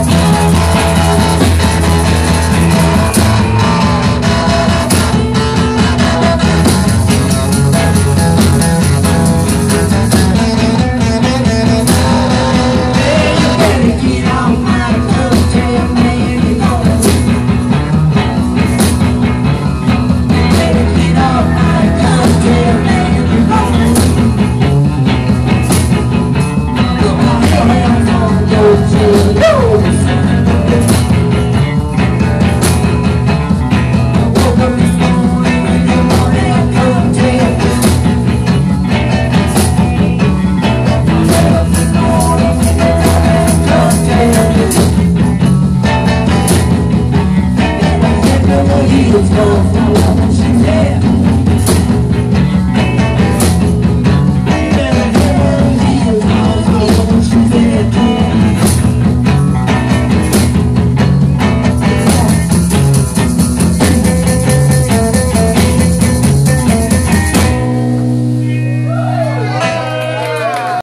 Thank Jesus, come